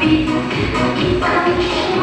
Keep on, keep on.